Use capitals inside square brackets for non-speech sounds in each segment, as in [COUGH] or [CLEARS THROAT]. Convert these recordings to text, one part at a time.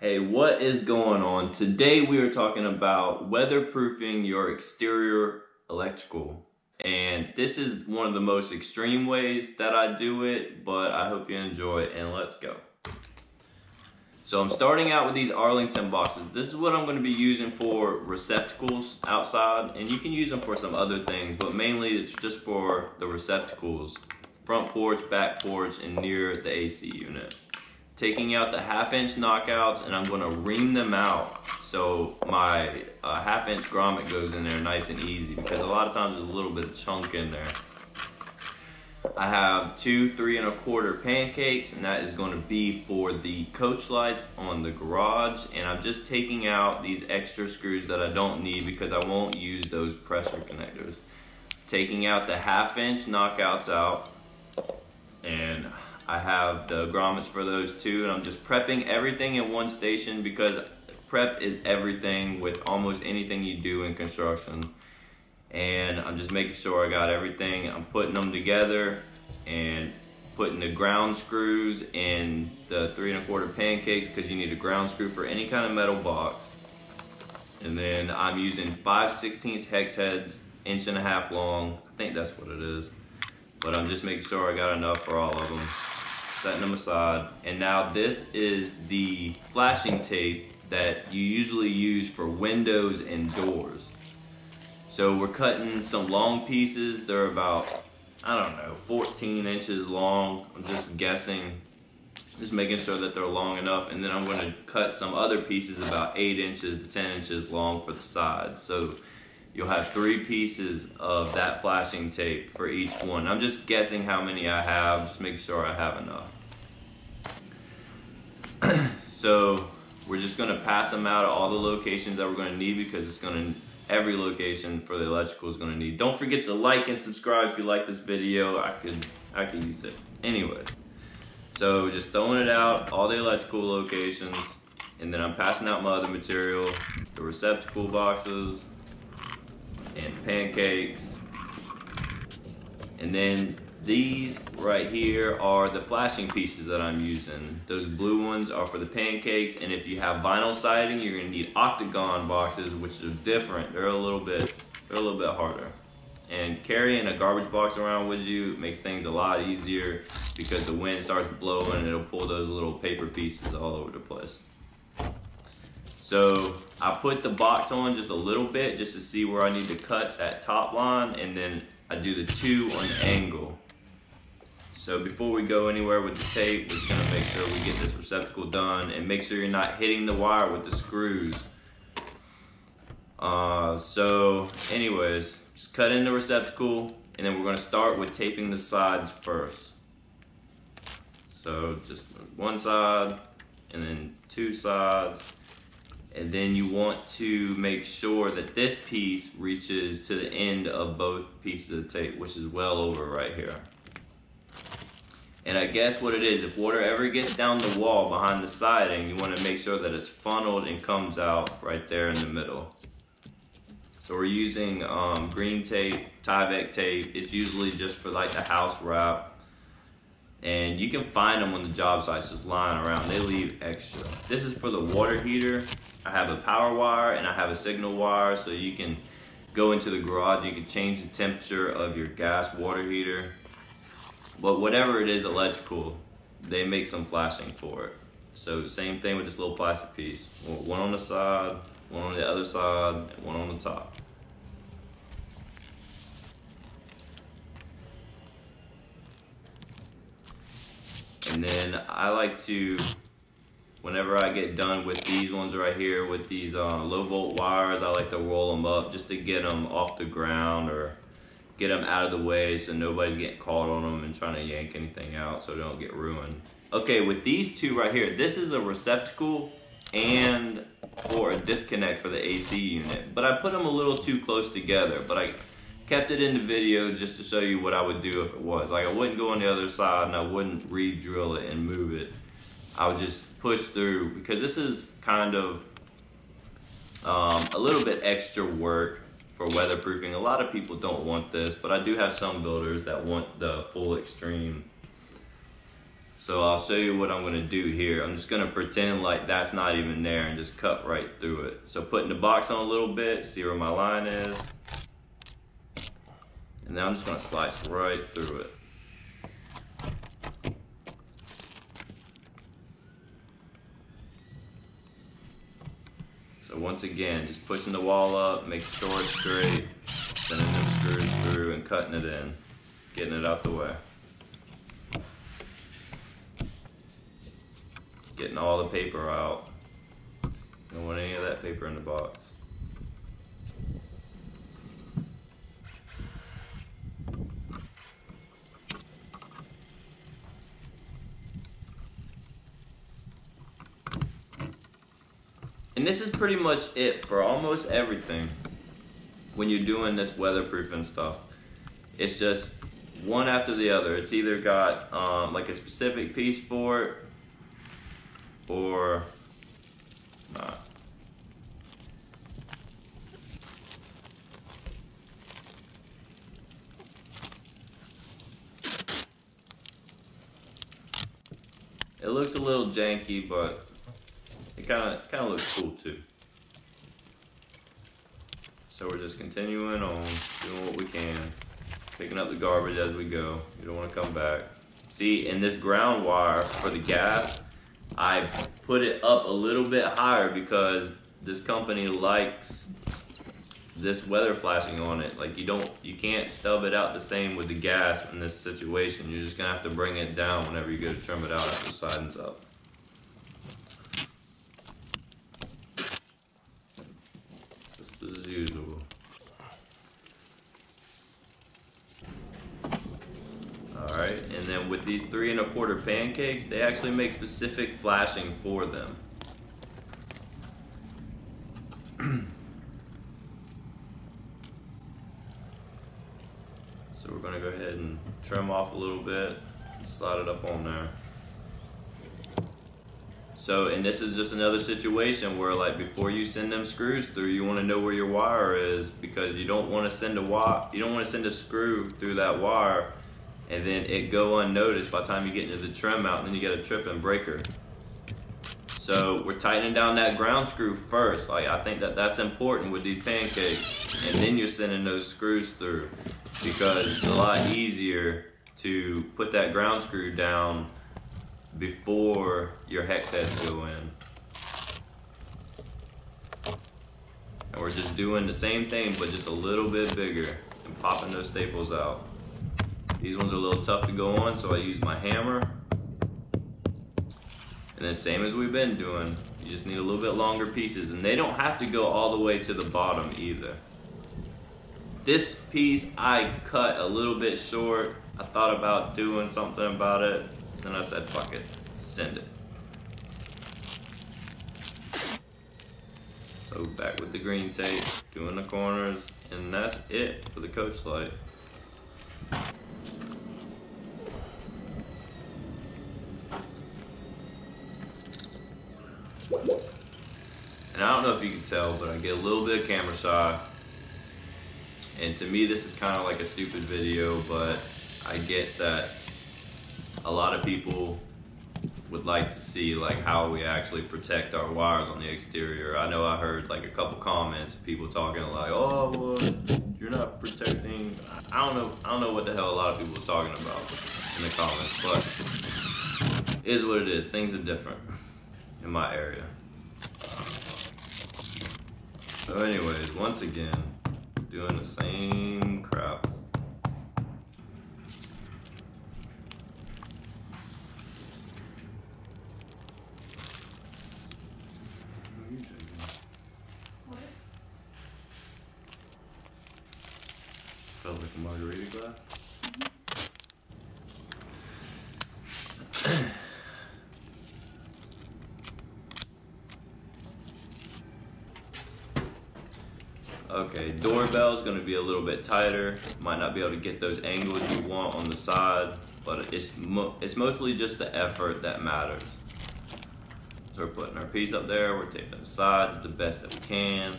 Hey, what is going on? Today we are talking about weatherproofing your exterior electrical. And this is one of the most extreme ways that I do it, but I hope you enjoy it and let's go. So I'm starting out with these Arlington boxes. This is what I'm gonna be using for receptacles outside, and you can use them for some other things, but mainly it's just for the receptacles. Front porch, back porch, and near the AC unit taking out the half inch knockouts and I'm gonna ream them out so my uh, half inch grommet goes in there nice and easy because a lot of times there's a little bit of chunk in there. I have two three and a quarter pancakes and that is going to be for the coach lights on the garage and I'm just taking out these extra screws that I don't need because I won't use those pressure connectors. Taking out the half inch knockouts out and I have the grommets for those too, and I'm just prepping everything in one station because prep is everything with almost anything you do in construction. And I'm just making sure I got everything. I'm putting them together and putting the ground screws in the three and a quarter pancakes because you need a ground screw for any kind of metal box. And then I'm using 5 16 hex heads, inch and a half long. I think that's what it is. But I'm just making sure I got enough for all of them setting them aside. And now this is the flashing tape that you usually use for windows and doors. So we're cutting some long pieces. They're about, I don't know, 14 inches long. I'm just guessing, just making sure that they're long enough. And then I'm gonna cut some other pieces about eight inches to 10 inches long for the sides. So you'll have three pieces of that flashing tape for each one. I'm just guessing how many I have, just making sure I have enough. [CLEARS THROAT] so we're just gonna pass them out at all the locations that we're gonna need because it's gonna, every location for the electrical is gonna need. Don't forget to like and subscribe if you like this video. I could, I could use it. Anyways, so just throwing it out, all the electrical locations, and then I'm passing out my other material, the receptacle boxes, and pancakes. And then these right here are the flashing pieces that I'm using. Those blue ones are for the pancakes, and if you have vinyl siding, you're gonna need octagon boxes, which are different. They're a little bit, they're a little bit harder. And carrying a garbage box around with you makes things a lot easier because the wind starts blowing and it'll pull those little paper pieces all over the place. So I put the box on just a little bit just to see where I need to cut that top line and then I do the two on the angle. So before we go anywhere with the tape, we're just gonna make sure we get this receptacle done and make sure you're not hitting the wire with the screws. Uh, so anyways, just cut in the receptacle and then we're gonna start with taping the sides first. So just one side and then two sides and then you want to make sure that this piece reaches to the end of both pieces of tape, which is well over right here. And I guess what it is, if water ever gets down the wall behind the siding, you want to make sure that it's funneled and comes out right there in the middle. So we're using um, green tape, Tyvek tape. It's usually just for like the house wrap. And you can find them on the job sites just lying around. They leave extra. This is for the water heater. I have a power wire and I have a signal wire so you can go into the garage, you can change the temperature of your gas water heater. But whatever it is electrical, they make some flashing for it. So same thing with this little plastic piece. One on the side, one on the other side, and one on the top. And then I like to whenever I get done with these ones right here with these uh, low volt wires, I like to roll them up just to get them off the ground or get them out of the way so nobody's getting caught on them and trying to yank anything out so they don't get ruined. Okay, with these two right here, this is a receptacle and for a disconnect for the AC unit, but I put them a little too close together, but I kept it in the video just to show you what I would do if it was. Like I wouldn't go on the other side and I wouldn't re-drill it and move it. I would just push through because this is kind of um, a little bit extra work for weatherproofing. A lot of people don't want this, but I do have some builders that want the full extreme So I'll show you what I'm gonna do here. I'm just gonna pretend like that's not even there and just cut right through it. So putting the box on a little bit, see where my line is. And then I'm just gonna slice right through it. So once again, just pushing the wall up, making sure it's straight, sending them screws through and cutting it in, getting it out the way. Getting all the paper out. Don't want any of that paper in the box. And this is pretty much it for almost everything when you're doing this weatherproofing stuff. It's just one after the other. It's either got um, like a specific piece for it or not. It looks a little janky, but kind of kind of looks cool too. So we're just continuing on, doing what we can, picking up the garbage as we go. You don't want to come back. See, in this ground wire for the gas, I put it up a little bit higher because this company likes this weather flashing on it. Like you don't, you can't stub it out the same with the gas in this situation. You're just gonna have to bring it down whenever you go to trim it out after siding's up. Just as usual. Alright, and then with these three and a quarter pancakes, they actually make specific flashing for them. so we're gonna go ahead and trim off a little bit, and slide it up on there. So, and this is just another situation where like before you send them screws through, you want to know where your wire is because you don't want to send a wire, you don't want to send a screw through that wire and then it go unnoticed by the time you get into the trim out and then you get a tripping breaker. So we're tightening down that ground screw first. Like I think that that's important with these pancakes. And then you're sending those screws through because it's a lot easier to put that ground screw down before your hex heads go in. And we're just doing the same thing but just a little bit bigger and popping those staples out. These ones are a little tough to go on, so I use my hammer. And the same as we've been doing, you just need a little bit longer pieces, and they don't have to go all the way to the bottom either. This piece I cut a little bit short. I thought about doing something about it, Then I said, fuck it, send it. So back with the green tape, doing the corners, and that's it for the coach light. And I don't know if you can tell, but I get a little bit of camera shy. And to me, this is kind of like a stupid video, but I get that a lot of people would like to see like how we actually protect our wires on the exterior. I know I heard like a couple comments, people talking like, "Oh, well, you're not protecting." I don't know. I don't know what the hell a lot of people are talking about in the comments, but is what it is. Things are different in my area. So anyways, once again, doing the same crap. Felt like a margarita glass. Okay, doorbell is going to be a little bit tighter. Might not be able to get those angles you want on the side, but it's mo it's mostly just the effort that matters. So we're putting our piece up there. We're taping the sides the best that we can.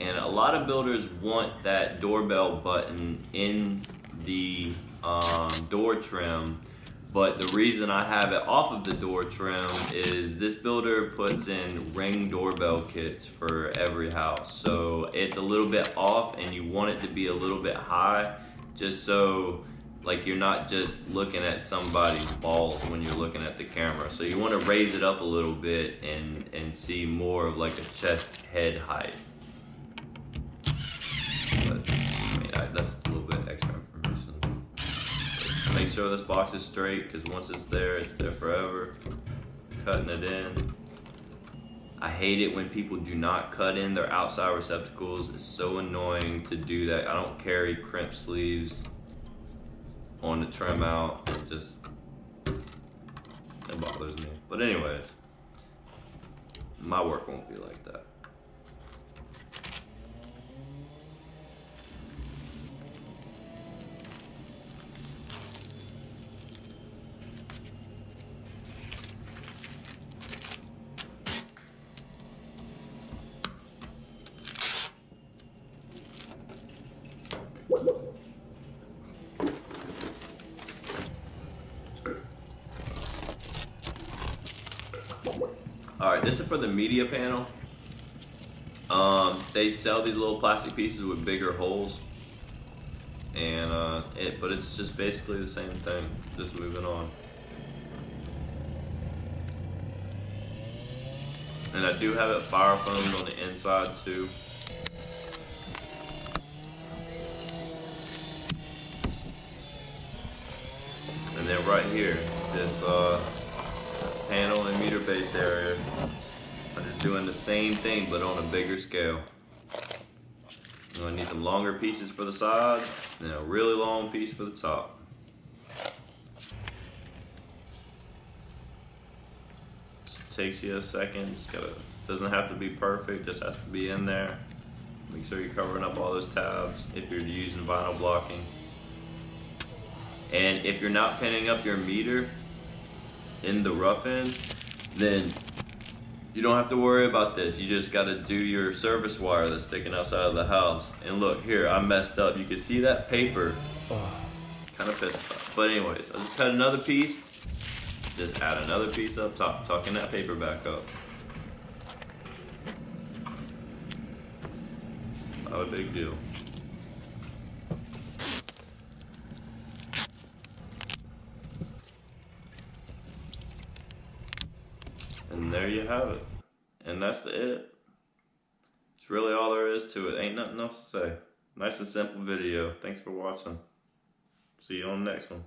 And a lot of builders want that doorbell button in the um, door trim but the reason I have it off of the door trim is this builder puts in ring doorbell kits for every house. So it's a little bit off and you want it to be a little bit high just so like you're not just looking at somebody's balls when you're looking at the camera. So you want to raise it up a little bit and, and see more of like a chest head height. But, I mean, I, that's a little bit Make sure this box is straight because once it's there, it's there forever. Cutting it in. I hate it when people do not cut in their outside receptacles. It's so annoying to do that. I don't carry crimp sleeves on the trim out. It just, it bothers me. But anyways, my work won't be like that. This is for the media panel. Um, they sell these little plastic pieces with bigger holes. And, uh, it, but it's just basically the same thing, just moving on. And I do have it fire foamed on the inside too. And then right here, this uh, panel and meter base area. Doing the same thing, but on a bigger scale. I'm gonna need some longer pieces for the sides, and a really long piece for the top. Just takes you a second, just gotta, doesn't have to be perfect, just has to be in there. Make sure you're covering up all those tabs if you're using vinyl blocking. And if you're not pinning up your meter in the rough in, then you don't have to worry about this. You just got to do your service wire that's sticking outside of the house. And look, here, I messed up. You can see that paper. Oh, kind of pissed off. But anyways, I just cut another piece. Just add another piece up top, tucking that paper back up. Not a big deal. And there you have it. And that's the it. It's really all there is to it. Ain't nothing else to say. Nice and simple video. Thanks for watching. See you on the next one.